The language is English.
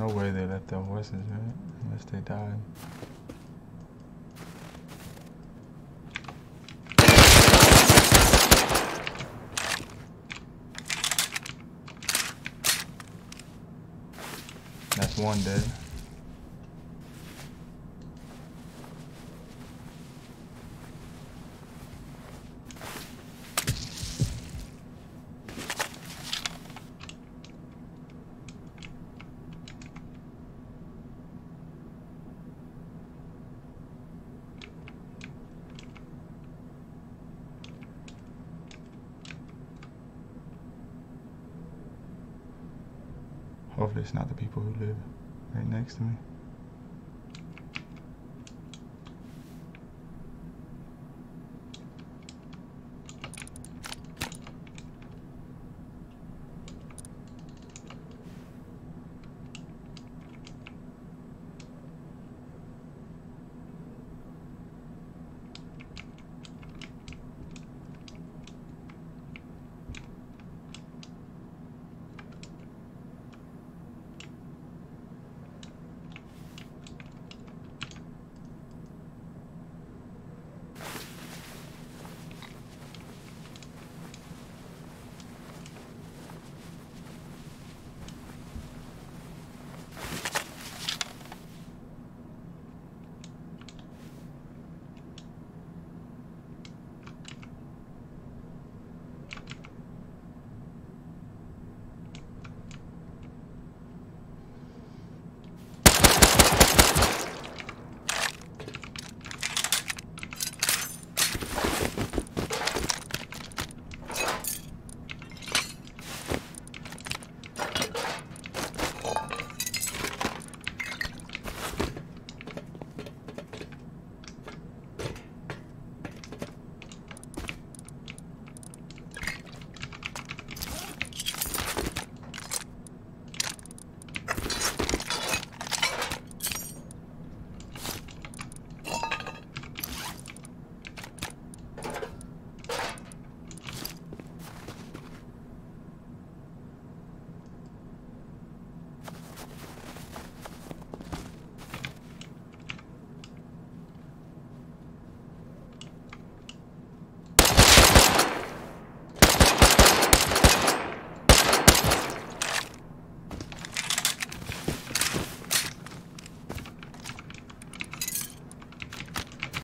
no way they let their horses, right? Unless they died. That's one dead. Hopefully it's not the people who live right next to me.